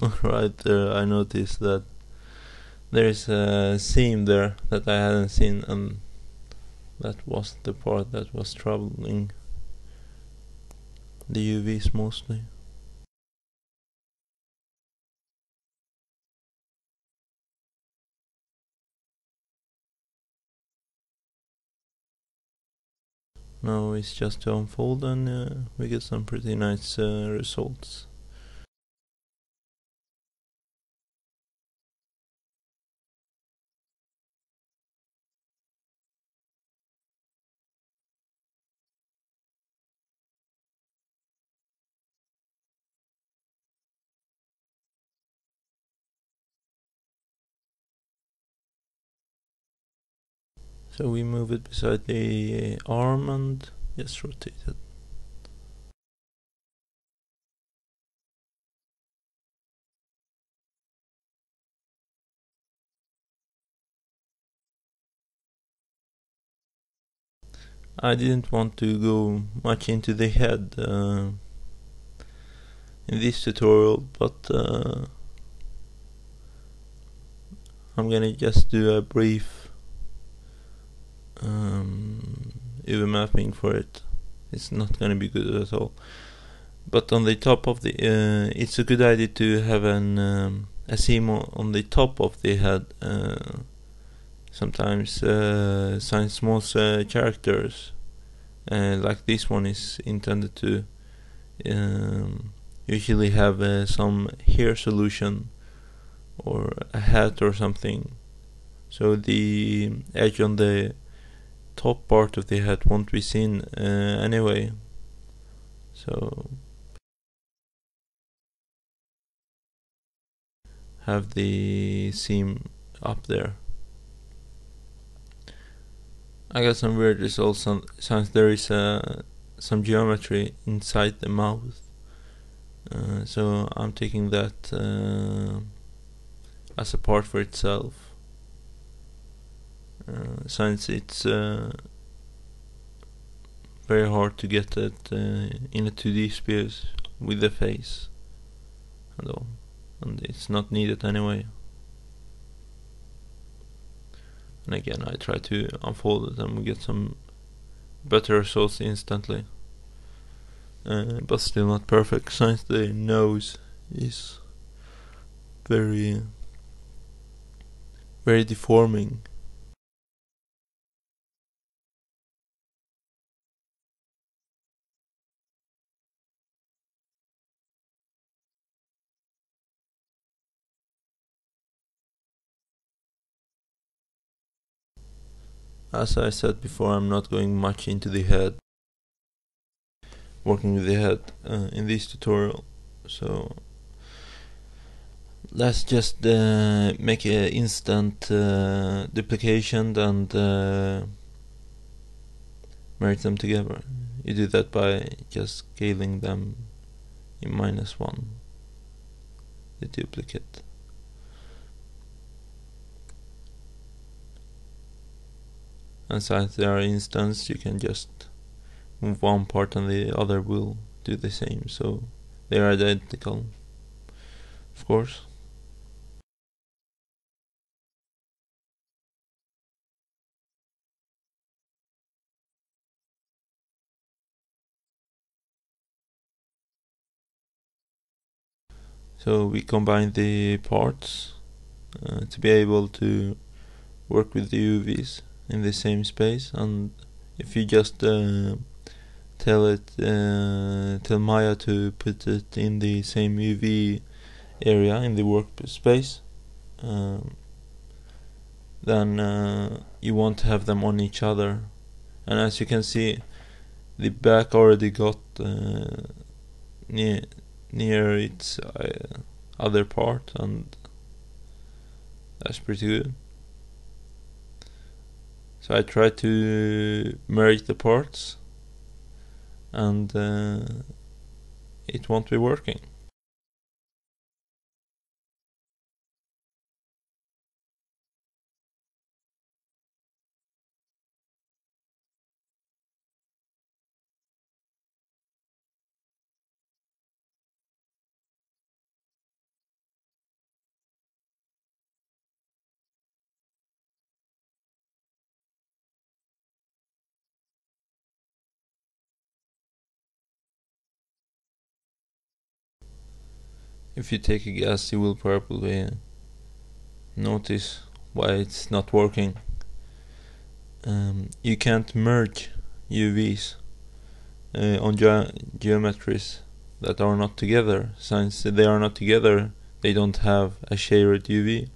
right there I noticed that there's a seam there that I hadn't seen and that was the part that was troubling the UVs mostly. Now it's just to unfold and uh, we get some pretty nice uh, results. So we move it beside the arm and just rotate it. I didn't want to go much into the head uh, in this tutorial, but uh, I'm gonna just do a brief um, mapping for it. It's not going to be good at all. But on the top of the, uh, it's a good idea to have an um, a seam on the top of the head. Uh, sometimes uh, sign small uh, characters, uh, like this one is intended to. Um, usually have uh, some hair solution or a hat or something so the edge on the top part of the head won't be seen uh, anyway. So have the seam up there. I got some weird results since there is uh, some geometry inside the mouth. Uh, so I'm taking that uh, as a part for itself. Uh, since it's uh, very hard to get that uh, in a 2D space with the face and all, and it's not needed anyway. And again, I try to unfold it and we get some better results instantly. Uh, but still not perfect since the nose is very very deforming As I said before, I'm not going much into the head, working with the head uh, in this tutorial. So let's just uh, make an instant uh, duplication and uh, merge them together. You do that by just scaling them in minus one, the duplicate. And since they are instance you can just move one part and the other will do the same. So they are identical of course. So we combine the parts uh, to be able to work with the UVs in the same space and if you just uh, tell it uh, tell Maya to put it in the same UV area in the workspace um, then uh, you won't have them on each other. And as you can see the back already got uh, near near its uh, other part and that's pretty good so I try to merge the parts and uh, it won't be working. If you take a guess, you will probably notice why it's not working. Um, you can't merge UVs uh, on ge- geometries that are not together. Since they are not together, they don't have a shared UV,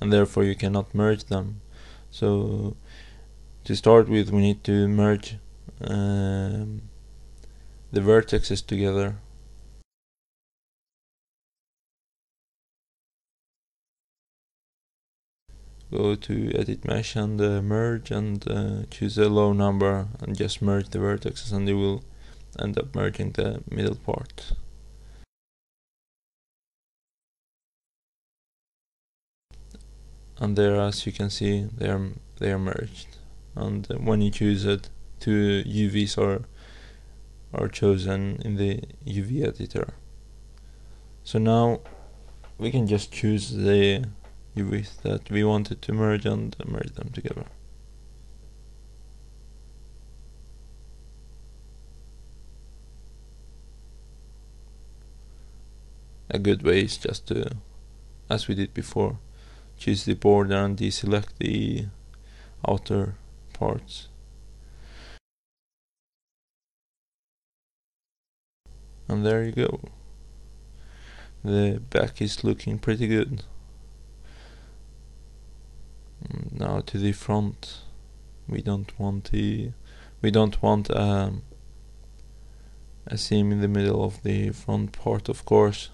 and therefore you cannot merge them. So to start with, we need to merge um, the vertexes together. Go to edit mesh and uh, merge and uh, choose a low number and just merge the vertexes and you will end up merging the middle part. And there as you can see they are, they are merged and when you choose it two UVs are are chosen in the UV editor. So now we can just choose the UVs that we wanted to merge and merge them together. A good way is just to, as we did before, choose the border and deselect the outer parts. And there you go. The back is looking pretty good. Now to the front. We don't want the we don't want um, a seam in the middle of the front part of course.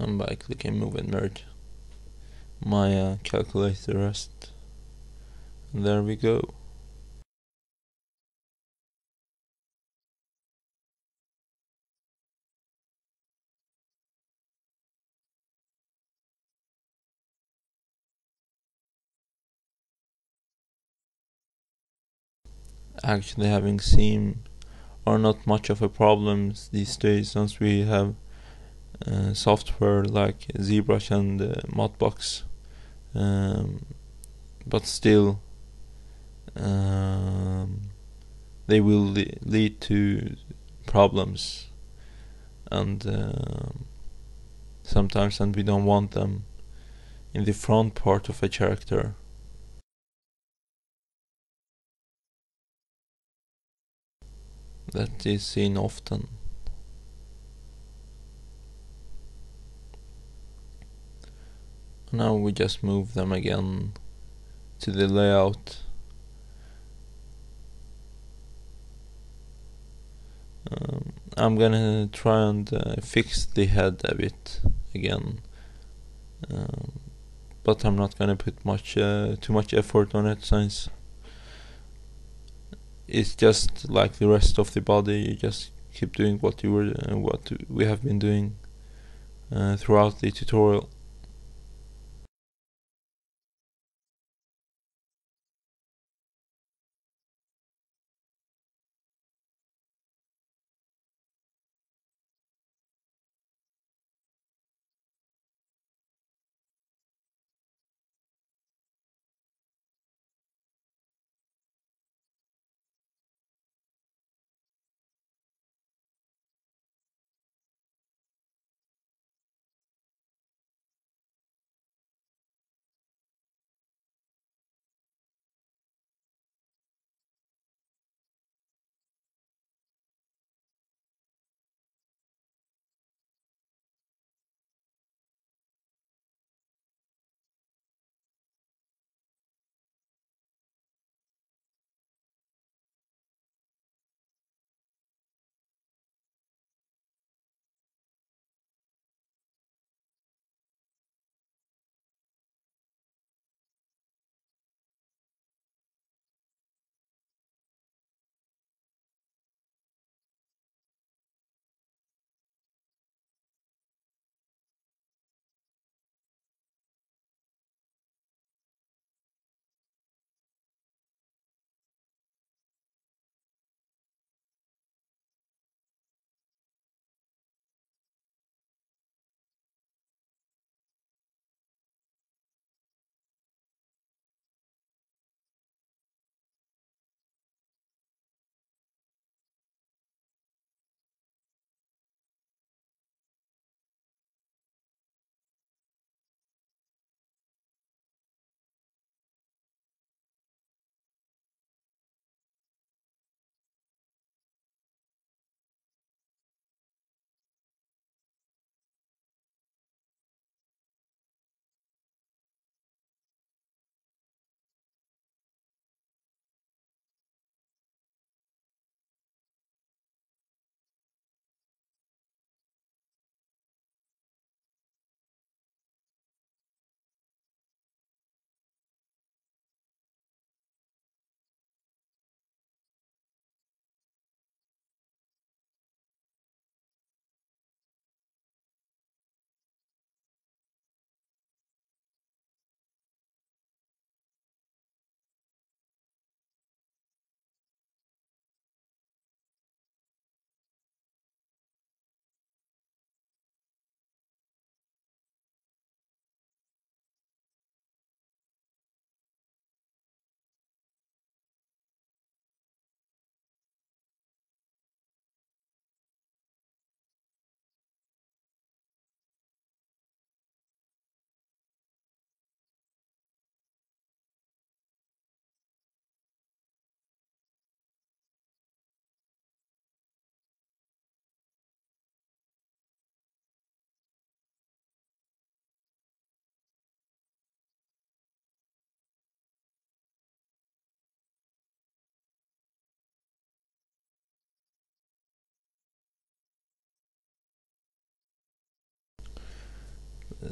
and by clicking move and merge Maya calculates the rest. And there we go. Actually having seam are not much of a problem these days since we have uh, software like ZBrush and uh, Mudbox, um, but still um, they will le lead to problems, and uh, sometimes and we don't want them in the front part of a character. That is seen often. Now we just move them again to the layout. Um, I'm gonna try and uh, fix the head a bit again um, but I'm not gonna put much uh, too much effort on it since it's just like the rest of the body you just keep doing what you were uh, what we have been doing uh, throughout the tutorial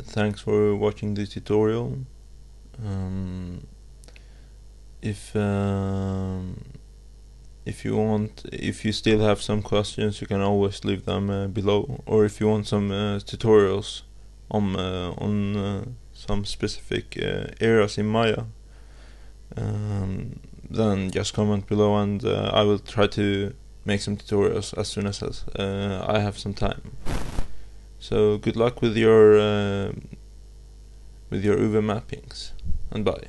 thanks for watching this tutorial. Um, if um, if you want, if you still have some questions, you can always leave them uh, below. Or if you want some uh, tutorials on uh, on uh, some specific uh, areas in Maya, um, then just comment below, and I will try to make some tutorials as soon as I have some time. So good luck with your um, with your UV mappings, and bye.